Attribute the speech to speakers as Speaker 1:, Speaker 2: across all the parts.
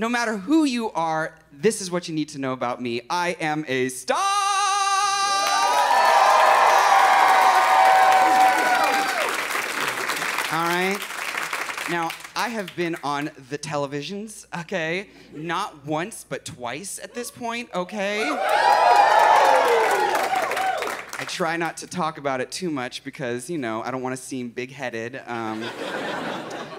Speaker 1: no matter who you are, this is what you need to know about me. I am a star! All right. Now, I have been on the televisions, okay? Not once, but twice at this point, okay? I try not to talk about it too much because, you know, I don't want to seem big headed. Um,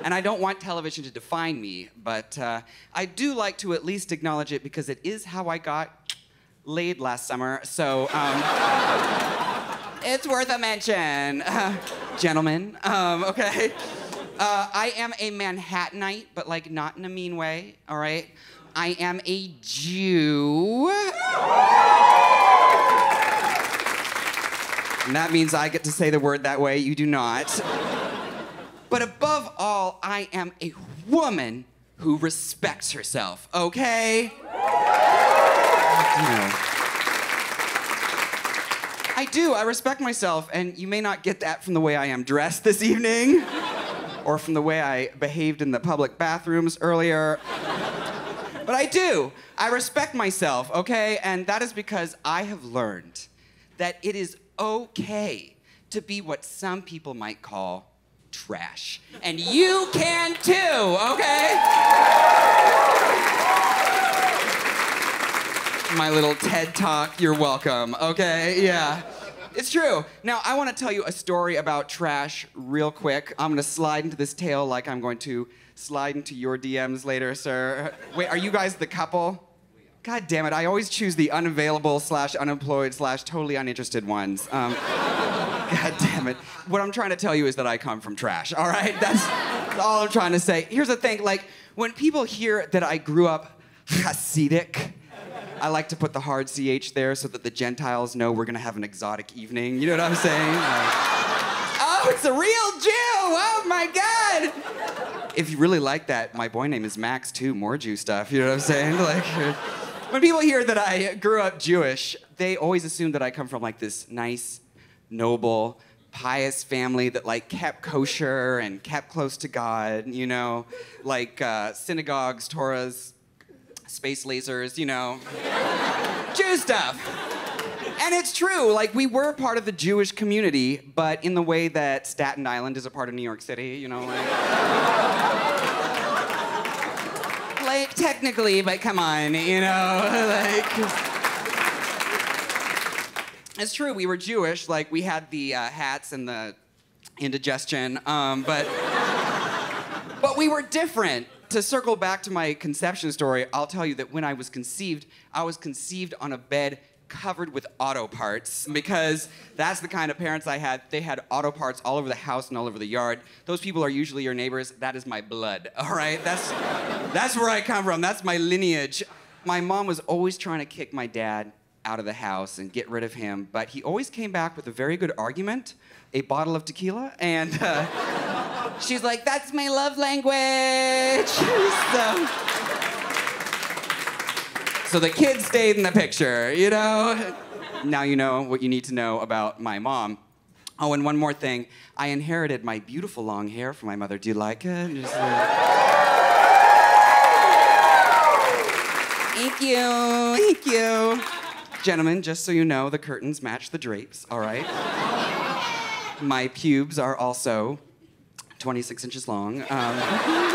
Speaker 1: and I don't want television to define me, but uh, I do like to at least acknowledge it because it is how I got laid last summer. So, um, it's worth a mention. Uh, gentlemen, um, okay? Uh, I am a Manhattanite, but like not in a mean way, all right? I am a Jew. And that means I get to say the word that way, you do not. But above all, I am a woman who respects herself, okay? You know. I do. I respect myself, and you may not get that from the way I am dressed this evening, or from the way I behaved in the public bathrooms earlier. But I do. I respect myself, okay? And that is because I have learned that it is okay to be what some people might call trash. And you can too, okay? My little TED talk, you're welcome, okay? Yeah. It's true. Now, I want to tell you a story about trash real quick. I'm going to slide into this tale like I'm going to slide into your DMs later, sir. Wait, are you guys the couple? God damn it, I always choose the unavailable slash unemployed slash totally uninterested ones. Um, God damn it. What I'm trying to tell you is that I come from trash, all right? That's, all I'm trying to say. Here's the thing like, when people hear that I grew up Hasidic, I like to put the hard CH there so that the Gentiles know we're gonna have an exotic evening. You know what I'm saying? Like, oh, it's a real Jew! Oh my God! If you really like that, my boy name is Max too. More Jew stuff. You know what I'm saying? Like, when people hear that I grew up Jewish, they always assume that I come from like this nice, noble, pious family that like kept kosher and kept close to God. You know, like uh, synagogues, Torahs, space lasers. You know, Jew stuff. And it's true, like we were part of the Jewish community, but in the way that Staten Island is a part of New York City, you know, like. like technically, but come on, you know, like. It's true, we were Jewish, like we had the uh, hats and the indigestion, um, but. but we were different. To circle back to my conception story, I'll tell you that when I was conceived, I was conceived on a bed covered with auto parts because that's the kind of parents I had. They had auto parts all over the house and all over the yard. Those people are usually your neighbors. That is my blood, all right? That's, that's where I come from. That's my lineage. My mom was always trying to kick my dad out of the house and get rid of him, but he always came back with a very good argument, a bottle of tequila, and uh, she's like, that's my love language. so, so the kid stayed in the picture, you know? Now you know what you need to know about my mom. Oh, and one more thing. I inherited my beautiful long hair from my mother. Do you like it? Just, uh... Thank you. Thank you. Gentlemen, just so you know, the curtains match the drapes, all right? my pubes are also 26 inches long. Um,